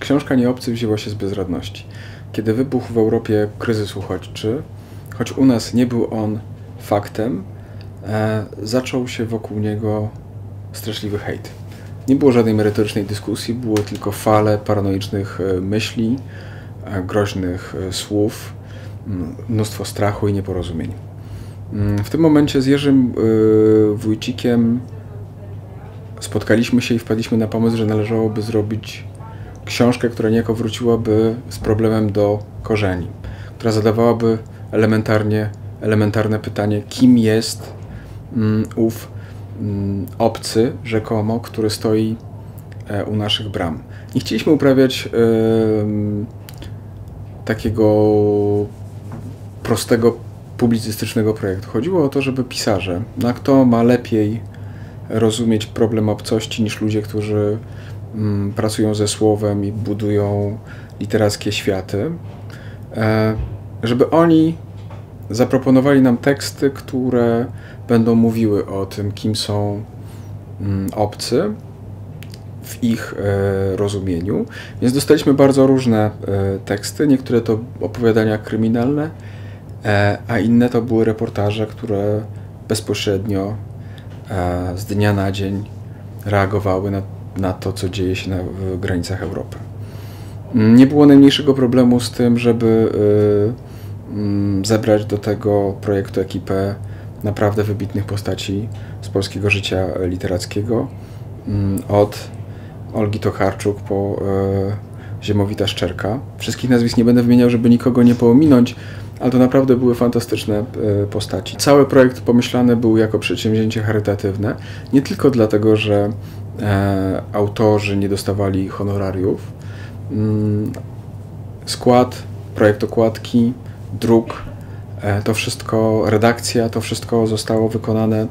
Książka Nieobcy wzięła się z bezradności. Kiedy wybuchł w Europie kryzys uchodźczy, choć u nas nie był on faktem, e, zaczął się wokół niego straszliwy hejt. Nie było żadnej merytorycznej dyskusji, było tylko fale paranoicznych e, myśli, e, groźnych e, słów, mnóstwo strachu i nieporozumień. Mm, w tym momencie z Jerzym Wójcikiem spotkaliśmy się i wpadliśmy na pomysł, że należałoby zrobić książkę, która niejako wróciłaby z problemem do korzeni, która zadawałaby elementarnie, elementarne pytanie, kim jest um, ów um, obcy, rzekomo, który stoi e, u naszych bram. Nie chcieliśmy uprawiać e, takiego prostego publicystycznego projektu. Chodziło o to, żeby pisarze, na kto ma lepiej rozumieć problem obcości niż ludzie, którzy mm, pracują ze słowem i budują literackie światy, e, żeby oni zaproponowali nam teksty, które będą mówiły o tym, kim są mm, obcy w ich e, rozumieniu. Więc dostaliśmy bardzo różne e, teksty. Niektóre to opowiadania kryminalne, a inne to były reportaże, które bezpośrednio z dnia na dzień reagowały na, na to, co dzieje się na, granicach Europy. Nie było najmniejszego problemu z tym, żeby y, mm, zebrać do tego projektu ekipę naprawdę wybitnych postaci z polskiego życia literackiego. Mm, od Olgi Tokarczuk po y, Ziemowita Szczerka. Wszystkich nazwisk nie będę wymieniał, żeby nikogo nie pominąć, ale to naprawdę były fantastyczne e, postaci. Cały projekt pomyślany był jako przedsięwzięcie charytatywne, nie tylko dlatego, że autorzy nie dostawali honorariów. Mm, skład, projekt okładki, druk, e, to wszystko, redakcja, to wszystko zostało wykonane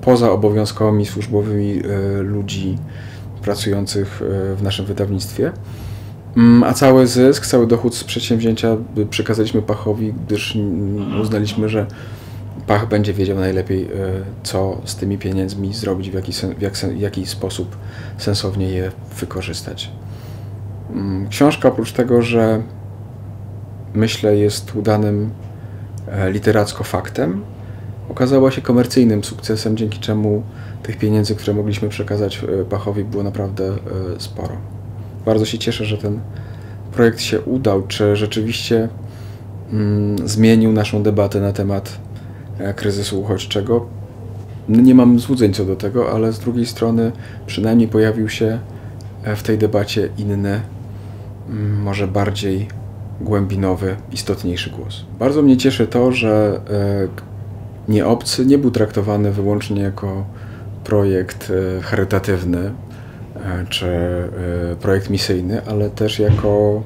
poza obowiązkami służbowymi ludzi pracujących w naszym wydawnictwie. Mm, a cały zysk, cały dochód z przedsięwzięcia przekazaliśmy Pachowi, gdyż uznaliśmy, że Pach będzie wiedział najlepiej, e, co z tymi pieniędzmi zrobić, w jaki, w jak, w jaki sposób sensownie je wykorzystać. Mm, książka, oprócz tego, że myślę, jest udanym e, literacko faktem, okazała się komercyjnym sukcesem, dzięki czemu tych pieniędzy, które mogliśmy przekazać e, Pachowi, było naprawdę sporo. Bardzo się cieszę, że ten projekt się udał, czy rzeczywiście mm, zmienił naszą debatę na temat e, kryzysu uchodźczego. Nie mam złudzeń co do tego, ale z drugiej strony przynajmniej pojawił się e, w tej debacie inny, mm, może bardziej głębinowy, istotniejszy głos. Bardzo mnie cieszy to, że e, Nieobcy nie był traktowany wyłącznie jako projekt charytatywny, E, czy e, projekt misyjny, ale też jako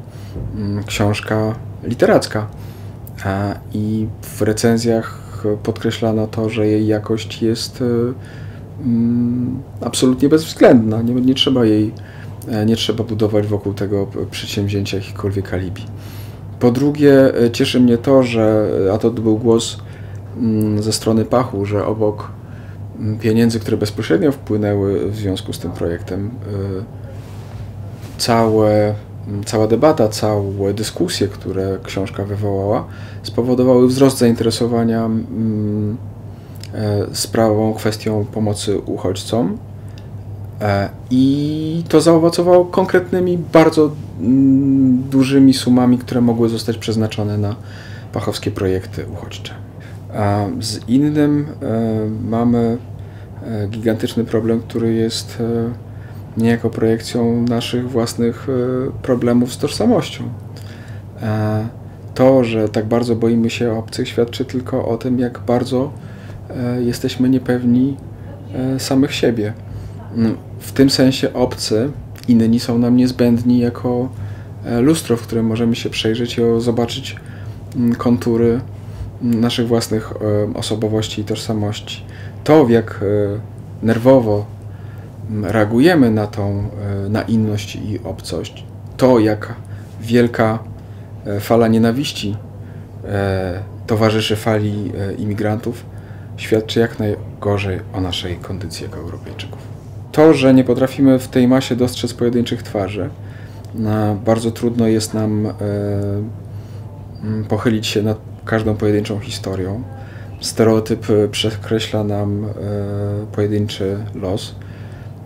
mm, książka literacka. E, I w recenzjach podkreślano to, że jej jakość jest mm, absolutnie bezwzględna. Nie, nie trzeba jej, nie trzeba budować wokół tego przedsięwzięcia jakichkolwiek alibi. Po drugie, cieszy mnie to, że, a to był głos mm, ze strony Pachu, że obok pieniędzy, które bezpośrednio wpłynęły w związku z tym projektem, całe, cała debata, całe dyskusje, które książka wywołała, spowodowały wzrost zainteresowania mm, e, sprawą, kwestią pomocy uchodźcom. E, I to zaowocowało konkretnymi, bardzo mm, dużymi sumami, które mogły zostać przeznaczone na pachowskie projekty uchodźcze. Z innym e, mamy gigantyczny problem, który jest niejako projekcją naszych własnych problemów z tożsamością. To, że tak bardzo boimy się obcych, świadczy tylko o tym, jak bardzo jesteśmy niepewni samych siebie. No, w tym sensie obcy, inni są nam niezbędni jako lustro, w którym możemy się przejrzeć i zobaczyć mm, kontury naszych własnych e, osobowości i tożsamości. To, w jak e, nerwowo reagujemy na tą, e, na inność i obcość, to, jak wielka fala nienawiści towarzyszy fali imigrantów, świadczy jak najgorzej o naszej kondycji jako Europejczyków. To, że nie potrafimy w tej masie dostrzec pojedynczych twarzy, Bardzo trudno jest nam pochylić się nad każdą pojedynczą historią. Stereotyp przekreśla nam pojedynczy los.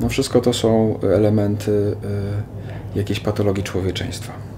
No wszystko to są elementy jakiejś patologii człowieczeństwa.